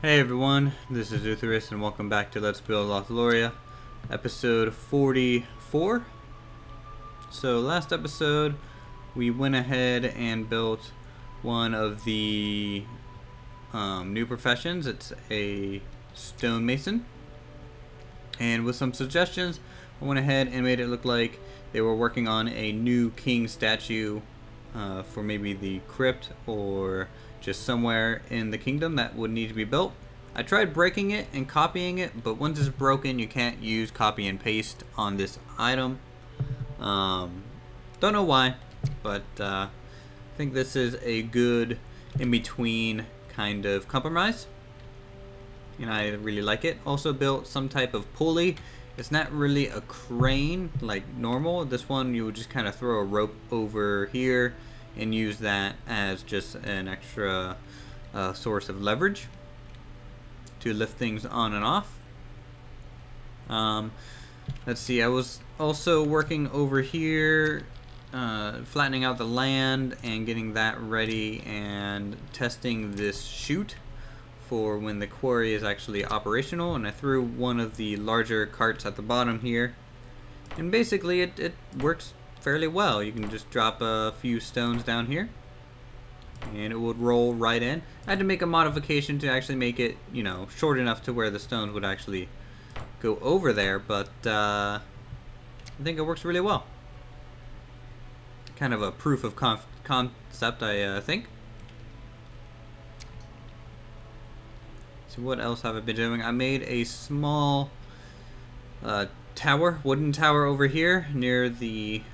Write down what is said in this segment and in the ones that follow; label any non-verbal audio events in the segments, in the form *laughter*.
Hey everyone, this is Uthris and welcome back to Let's Build Lothloria, episode 44. So last episode we went ahead and built one of the um, new professions. It's a stonemason. And with some suggestions, I went ahead and made it look like they were working on a new king statue uh, for maybe the crypt or just somewhere in the kingdom that would need to be built. I tried breaking it and copying it, but once it's broken, you can't use copy and paste on this item. Um, don't know why, but uh, I think this is a good in-between kind of compromise. And I really like it. Also built some type of pulley. It's not really a crane like normal. This one you would just kind of throw a rope over here and use that as just an extra uh, source of leverage to lift things on and off. Um, let's see, I was also working over here, uh, flattening out the land and getting that ready and testing this chute for when the quarry is actually operational. And I threw one of the larger carts at the bottom here. And basically it, it works fairly well. You can just drop a few stones down here and it would roll right in. I had to make a modification to actually make it, you know, short enough to where the stones would actually go over there, but uh, I think it works really well. Kind of a proof of concept, I uh, think. So what else have I been doing? I made a small uh, tower, wooden tower over here near the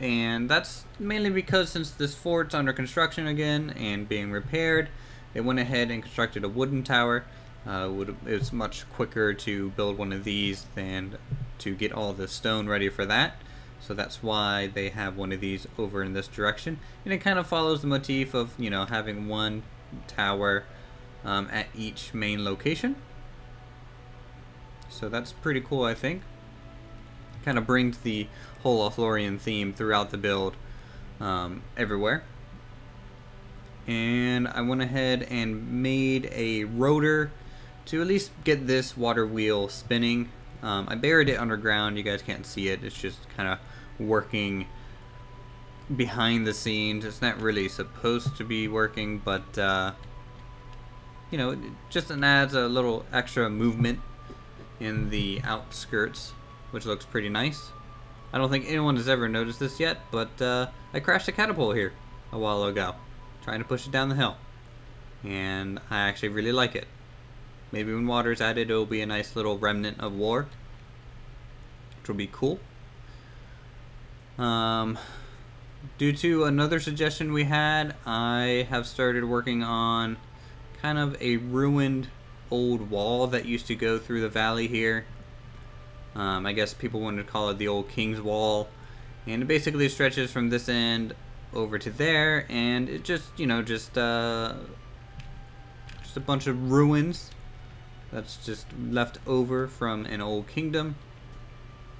and that's mainly because since this fort's under construction again and being repaired, they went ahead and constructed a wooden tower. Uh, would, it was much quicker to build one of these than to get all the stone ready for that. So that's why they have one of these over in this direction. And it kind of follows the motif of, you know, having one tower um, at each main location. So that's pretty cool, I think kind of brings the whole Lothloria theme throughout the build um, everywhere. And I went ahead and made a rotor to at least get this water wheel spinning. Um, I buried it underground. You guys can't see it. It's just kind of working behind the scenes. It's not really supposed to be working, but uh, you know, it just adds a little extra movement in the outskirts which looks pretty nice. I don't think anyone has ever noticed this yet, but uh, I crashed a catapult here a while ago, trying to push it down the hill. And I actually really like it. Maybe when water is added, it'll be a nice little remnant of war, which will be cool. Um, due to another suggestion we had, I have started working on kind of a ruined old wall that used to go through the valley here um, I guess people wanted to call it the old King's Wall. And it basically stretches from this end over to there, and it just, you know, just, uh, just a bunch of ruins that's just left over from an old kingdom.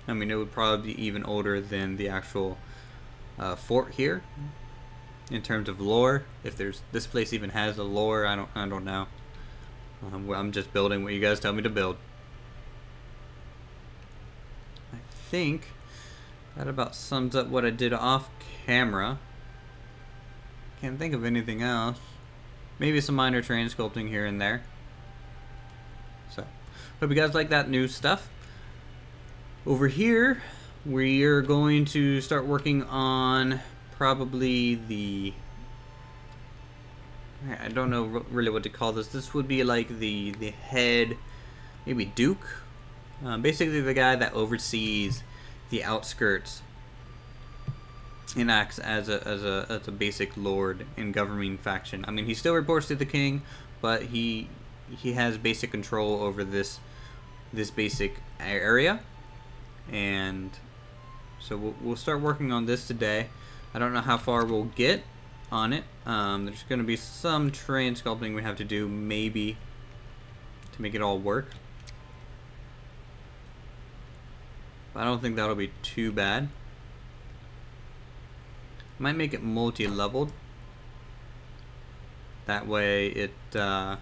I mean, it would probably be even older than the actual uh, fort here in terms of lore. If there's this place even has a lore, I don't, I don't know. Um, I'm just building what you guys tell me to build. Think that about sums up what I did off camera. Can't think of anything else. Maybe some minor terrain sculpting here and there. So, hope you guys like that new stuff. Over here, we are going to start working on probably the... I don't know really what to call this. This would be like the, the head, maybe Duke um, basically, the guy that oversees the outskirts and acts as a, as a as a basic lord and governing faction. I mean, he still reports to the king, but he he has basic control over this this basic area, and so we'll, we'll start working on this today. I don't know how far we'll get on it. Um, there's going to be some terrain sculpting we have to do, maybe, to make it all work. I don't think that'll be too bad. Might make it multi-leveled. That way it, uh,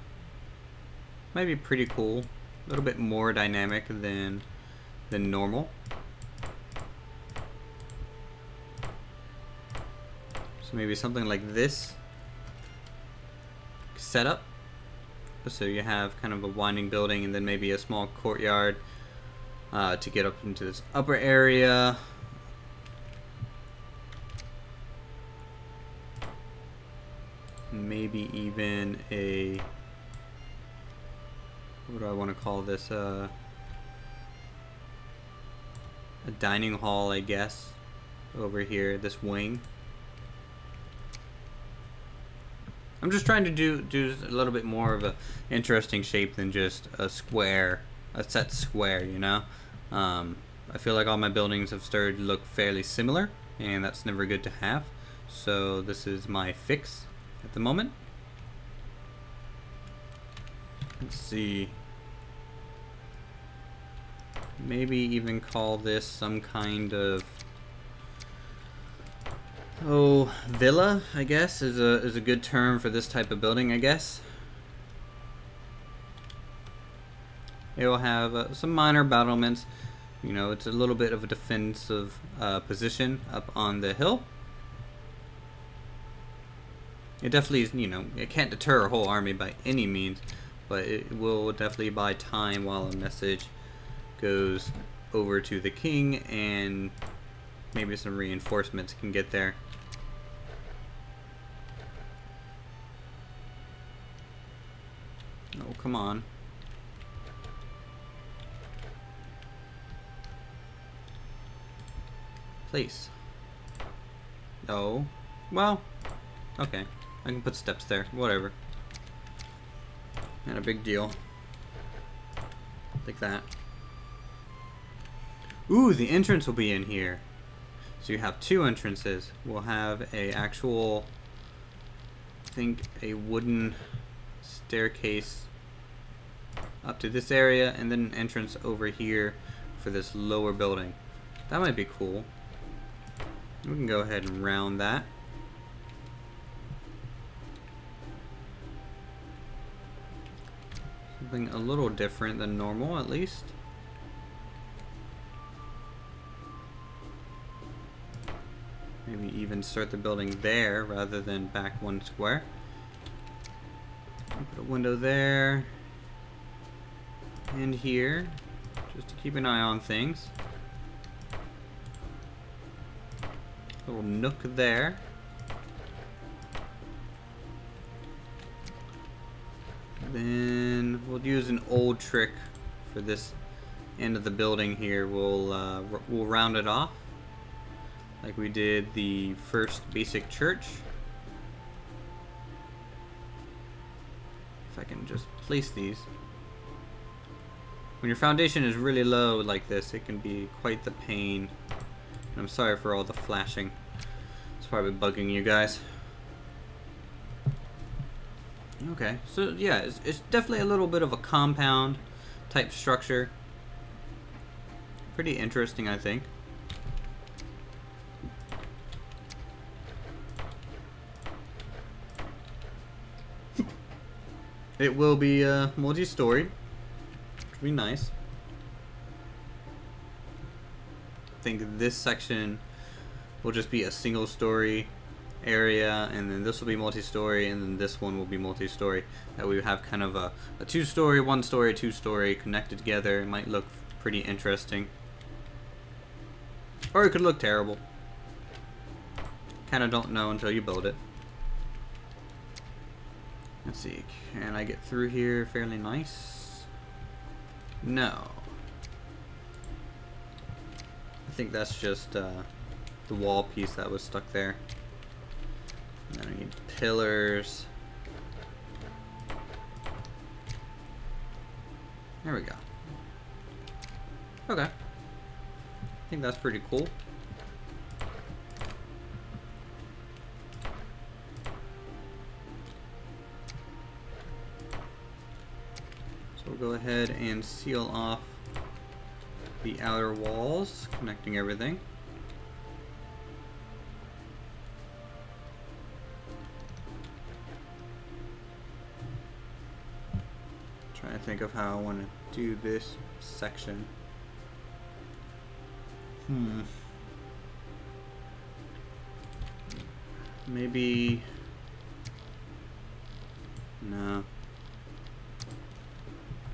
might be pretty cool. A little bit more dynamic than than normal. So maybe something like this setup. So you have kind of a winding building and then maybe a small courtyard uh, to get up into this upper area. Maybe even a what do I want to call this? Uh, a dining hall, I guess, over here, this wing. I'm just trying to do do a little bit more of a interesting shape than just a square, a set square, you know? Um, I feel like all my buildings have started to look fairly similar, and that's never good to have. So this is my fix at the moment. Let's see. Maybe even call this some kind of oh villa. I guess is a is a good term for this type of building. I guess. It will have uh, some minor battlements. You know, it's a little bit of a defensive uh, position up on the hill. It definitely is, you know, it can't deter a whole army by any means, but it will definitely buy time while a message goes over to the king and maybe some reinforcements can get there. Oh, come on. Please. No. Well, okay. I can put steps there. Whatever. Not a big deal. Like that. Ooh, the entrance will be in here. So you have two entrances. We'll have a actual, I think, a wooden staircase up to this area, and then an entrance over here for this lower building. That might be cool. We can go ahead and round that. Something a little different than normal, at least. Maybe even start the building there rather than back one square. Put a window there. And here. Just to keep an eye on things. Little nook there. Then we'll use an old trick for this end of the building here. We'll uh, we'll round it off like we did the first basic church. If I can just place these. When your foundation is really low like this, it can be quite the pain. And I'm sorry for all the flashing. It's probably bugging you guys. Okay, so yeah, it's, it's definitely a little bit of a compound type structure. Pretty interesting, I think. *laughs* It will be uh, multi-story, which will be nice. I think this section will just be a single story area and then this will be multi-story and then this one will be multi-story. That we have kind of a, a two-story one story two story connected together. It might look pretty interesting. Or it could look terrible. Kind of don't know until you build it. Let's see can I get through here fairly nice? No. I think that's just uh, the wall piece that was stuck there and then I need pillars. There we go. Okay. I think that's pretty cool. So we'll go ahead and seal off the outer walls, connecting everything. Trying to think of how I want to do this section. Hmm. Maybe... No.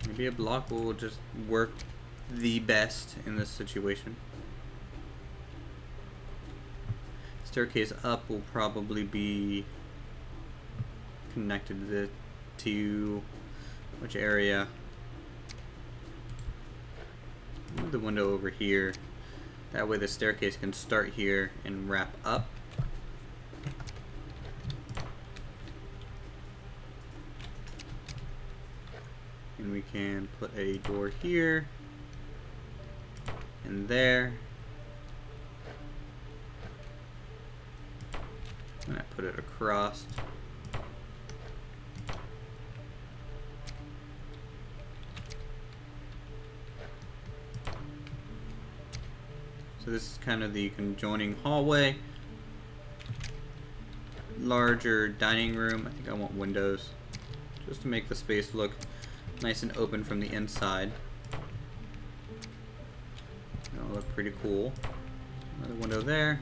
Maybe a block will just work the best in this situation. Staircase up will probably be connected to, to which area? Move the window over here. That way the staircase can start here and wrap up. And we can put a door here and there. And I put it across. This is kind of the conjoining hallway. Larger dining room. I think I want windows just to make the space look nice and open from the inside. That'll look pretty cool. Another window there.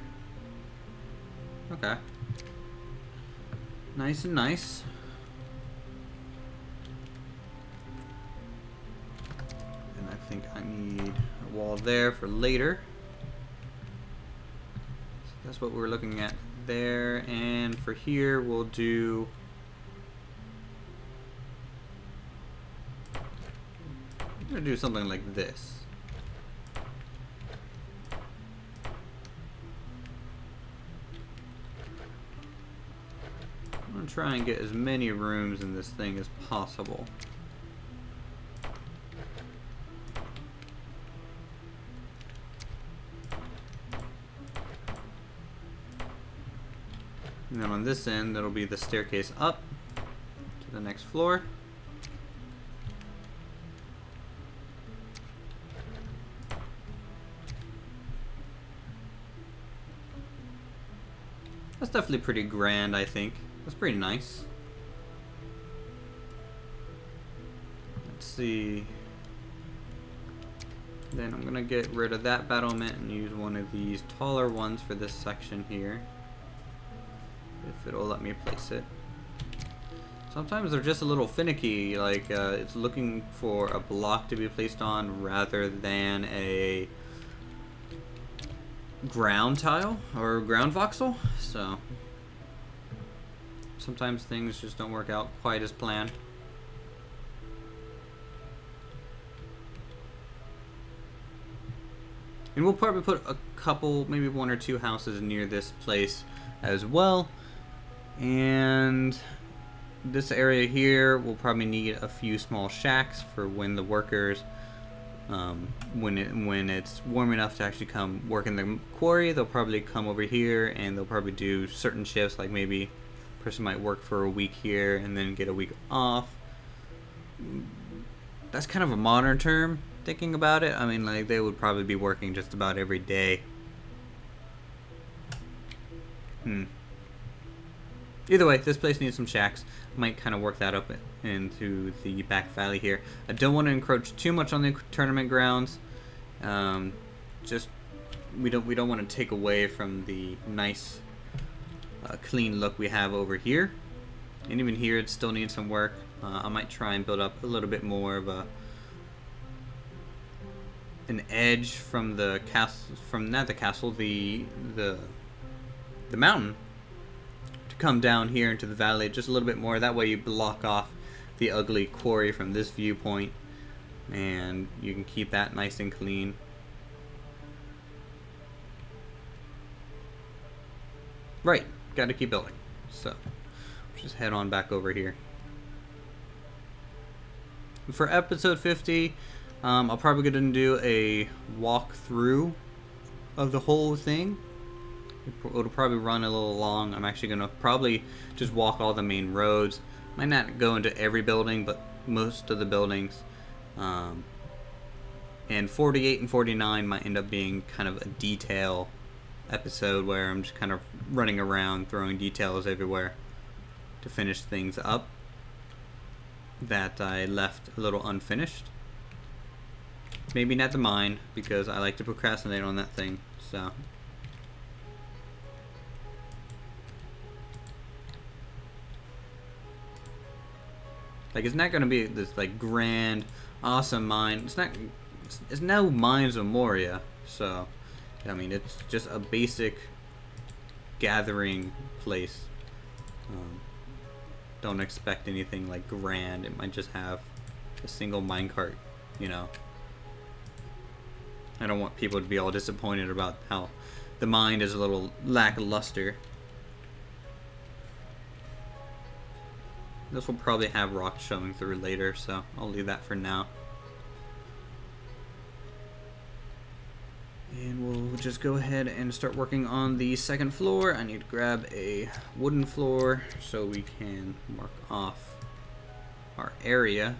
Okay. Nice and nice. And I think I need a wall there for later. That's what we're looking at there. And for here, we'll do... I'm to do something like this. I'm to try and get as many rooms in this thing as possible. On this end, that'll be the staircase up to the next floor. That's definitely pretty grand, I think. That's pretty nice. Let's see. Then I'm gonna get rid of that battlement and use one of these taller ones for this section here if it'll let me place it. Sometimes they're just a little finicky, like uh, it's looking for a block to be placed on rather than a ground tile or ground voxel, so sometimes things just don't work out quite as planned. And we'll probably put a couple, maybe one or two houses near this place as well. And this area here will probably need a few small shacks for when the workers, um, when it when it's warm enough to actually come work in the quarry, they'll probably come over here and they'll probably do certain shifts, like maybe a person might work for a week here and then get a week off. That's kind of a modern term, thinking about it. I mean, like, they would probably be working just about every day. Hmm. Either way, this place needs some shacks. Might kind of work that up into the back valley here. I don't want to encroach too much on the tournament grounds. Um, just we don't we don't want to take away from the nice, uh, clean look we have over here. And even here, it still needs some work. Uh, I might try and build up a little bit more of a an edge from the castle, from not the castle, the the the mountain come down here into the valley just a little bit more. That way you block off the ugly quarry from this viewpoint and you can keep that nice and clean. Right, got to keep building. So, just head on back over here. For episode 50, um, I'll probably going to do a walkthrough of the whole thing. It'll probably run a little long. I'm actually going to probably just walk all the main roads. Might not go into every building, but most of the buildings. Um, and 48 and 49 might end up being kind of a detail episode where I'm just kind of running around throwing details everywhere to finish things up. that I left a little unfinished. Maybe not the mine, because I like to procrastinate on that thing, so. Like, it's not going to be this, like, grand, awesome mine. It's not, it's, it's no Mines of Moria, so, I mean, it's just a basic gathering place. Um, don't expect anything, like, grand. It might just have a single minecart, you know. I don't want people to be all disappointed about how the mind is a little lackluster. This will probably have rocks showing through later, so I'll leave that for now. And we'll just go ahead and start working on the second floor. I need to grab a wooden floor so we can mark off our area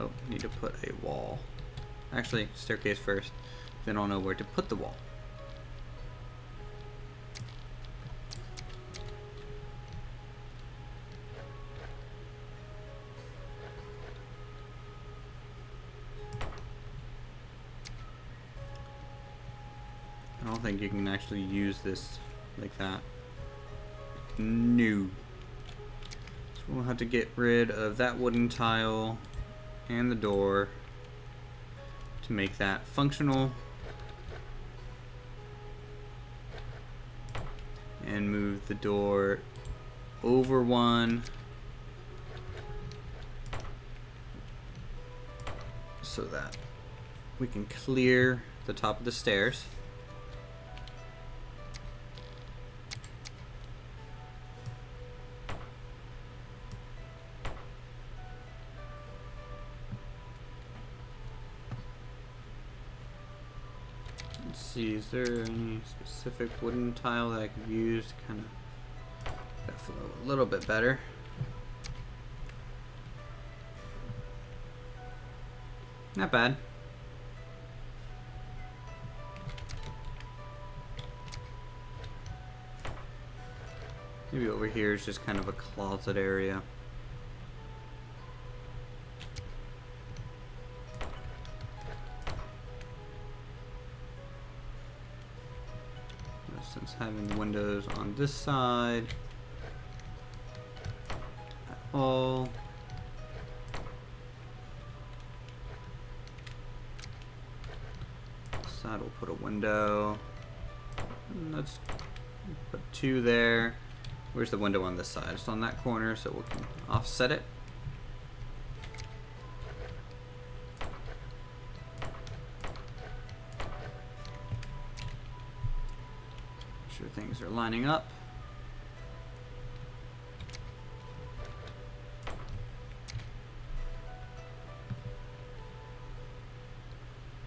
Oh, need to put a wall. Actually, staircase first. Then I'll know where to put the wall. I don't think you can actually use this like that. No. So we'll have to get rid of that wooden tile and the door to make that functional. And move the door over one. So that we can clear the top of the stairs. See, is there any specific wooden tile that I could use to kind of that flow a little bit better? Not bad. Maybe over here is just kind of a closet area. This side at all. side we'll put a window. And let's put two there. Where's the window on this side? It's on that corner, so we can offset it. Things are lining up.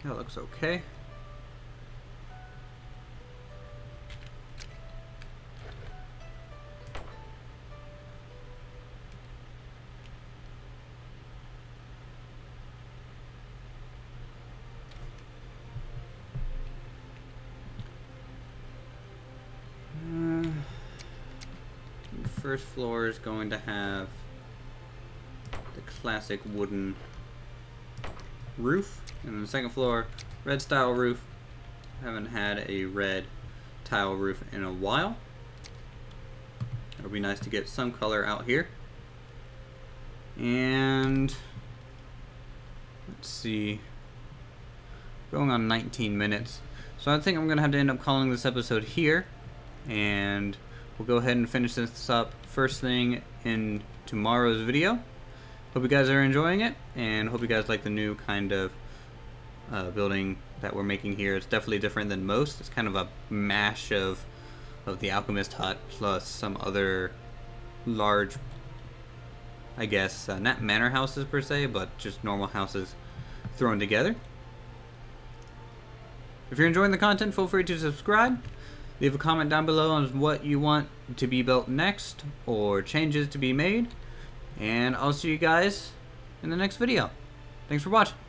That looks okay. First floor is going to have the classic wooden roof. And the second floor, red style roof. Haven't had a red tile roof in a while. It'll be nice to get some color out here. And let's see, going on 19 minutes. So I think I'm gonna have to end up calling this episode here. And we'll go ahead and finish this up first thing in tomorrow's video. Hope you guys are enjoying it, and hope you guys like the new kind of uh, building that we're making here. It's definitely different than most. It's kind of a mash of of the Alchemist Hut plus some other large, I guess, uh, not manor houses per se, but just normal houses thrown together. If you're enjoying the content, feel free to subscribe. Leave a comment down below on what you want to be built next or changes to be made. And I'll see you guys in the next video. Thanks for watching.